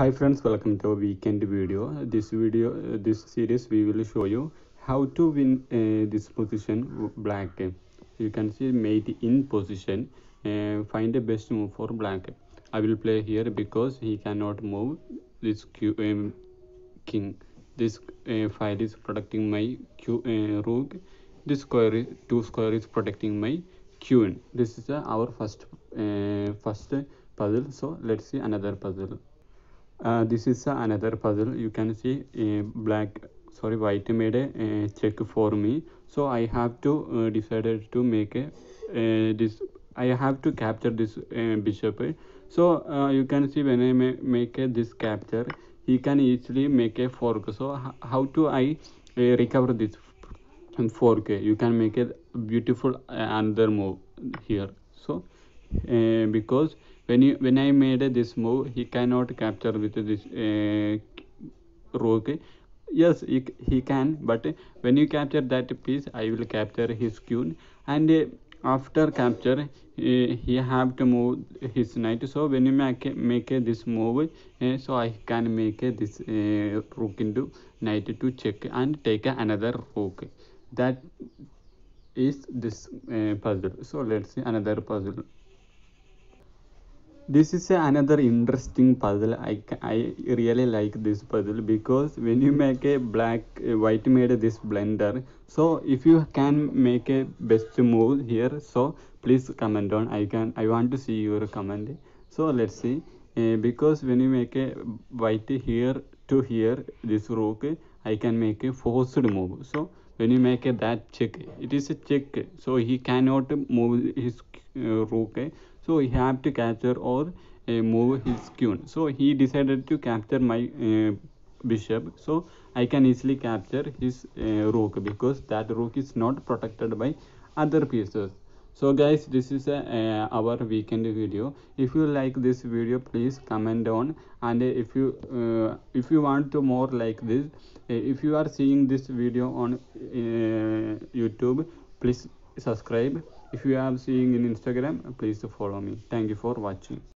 hi friends welcome to our weekend video. This video uh, this series we will show you how to win uh, this position black. You can see mate in position uh, find the best move for black. I will play here because he cannot move. This q um, king. This uh, file is protecting my q uh, rook this square is, two square is protecting my queen. This is our first uh, first puzzle. So let's see another puzzle uh, this is uh, another puzzle. You can see uh, black sorry white made a check for me. So i have to uh, decided to make a this i have to capture this uh, bishop. So you can see when i ma- make a, this capture he can easily make a fork. So how to i recover this fork you can make a beautiful another move here. So because when you when i made this move he cannot capture with this uh, rook yes he, he can but when you capture that piece i will capture his queen and uh, after capture uh, he have to move his knight. So when you make make this move uh, so i can make this uh, rook into knight to check and take another rook that is this uh, puzzle. So let's see another puzzle this is another interesting puzzle. I, I really like this puzzle because when you make a black white made this blunder so if you can make a best move here so please comment on i can i want to see your comment. So let's see. Uh, because when you make a white here to here this rook i can make a forced move. So when you make a that check it is a check so he cannot move his uh, rook so he have to capture or uh, move his queen so he decided to capture my uh, bishop so i can easily capture his uh, rook because that rook is not protected by other pieces so guys this is a, uh, our weekend video. If you like this video please comment on and if you uh, if you want to more like this uh, if you are seeing this video on uh, youtube please subscribe. If you are seeing in instagram please follow me. Thank you for watching